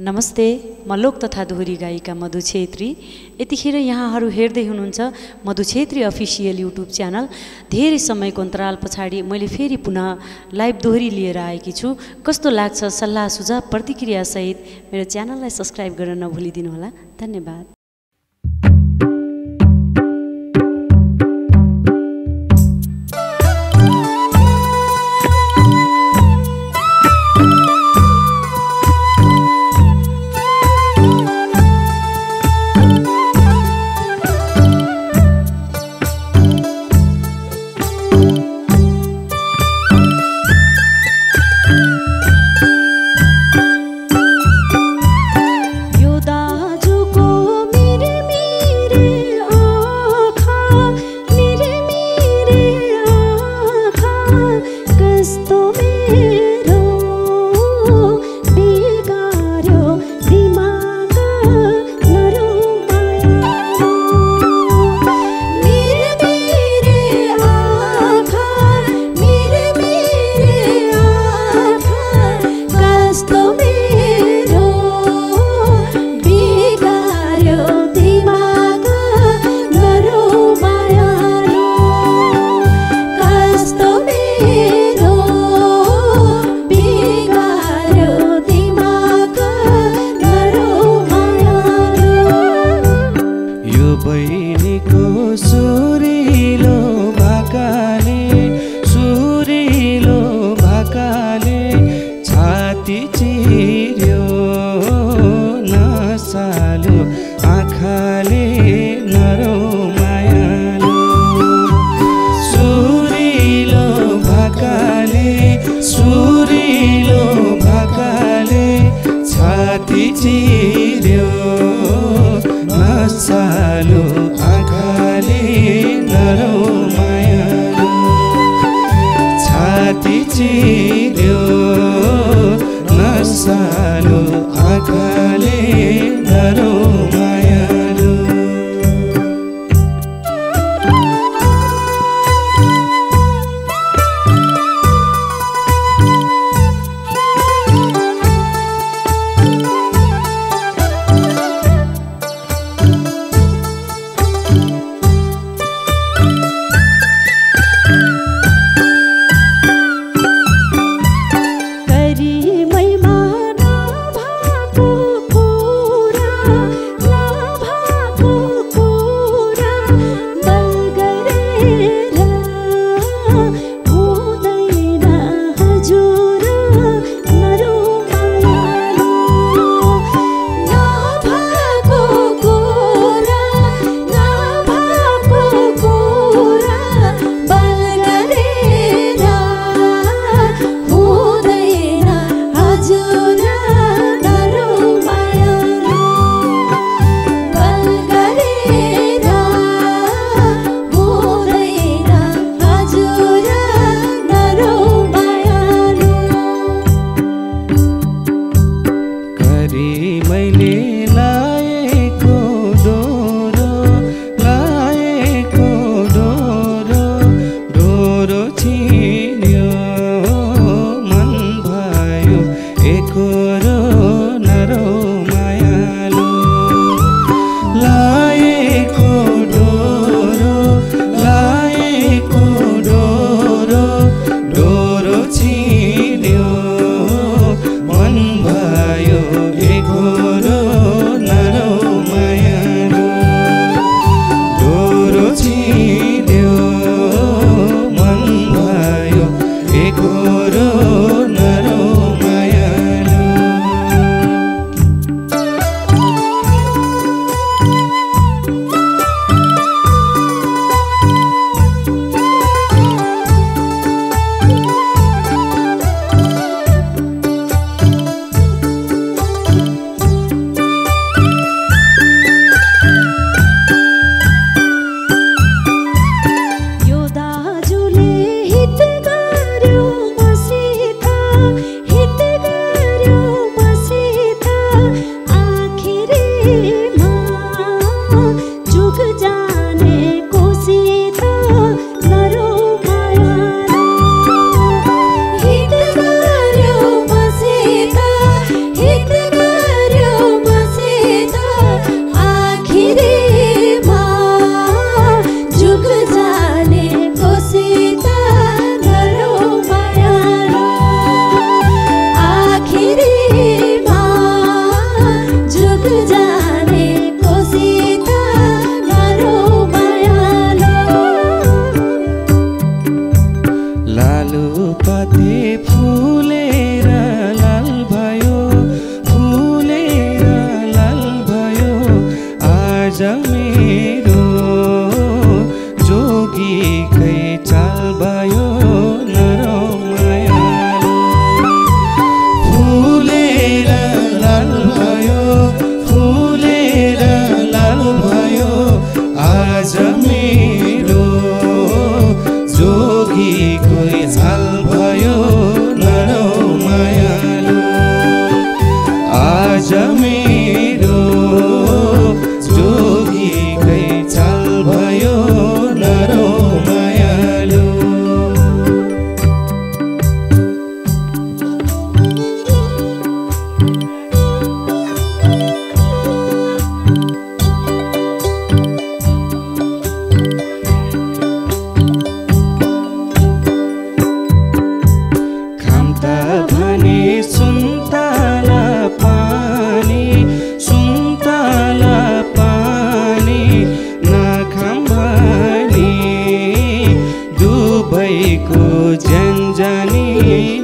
नमस्ते म लोक तथा दोहोरी गायिका मधु छेत्री। यतिखेर यहाँहरू हेर्दै हुनुहुन्छ Madhu Chhetri official YouTube channel. धेरै समयको अन्तराल पछाडि मैले फेरि पुनः लाइभ दोहोरी लिएर आएकी छु। कस्तो लाग्छ सल्लाह सुझाव प्रतिक्रियासहित मेरो च्यानललाई सब्सक्राइब गर्न नभुलिदिनुहोला। धन्यवाद। सिद्धियो नसानो आँखाले धरौँ জানি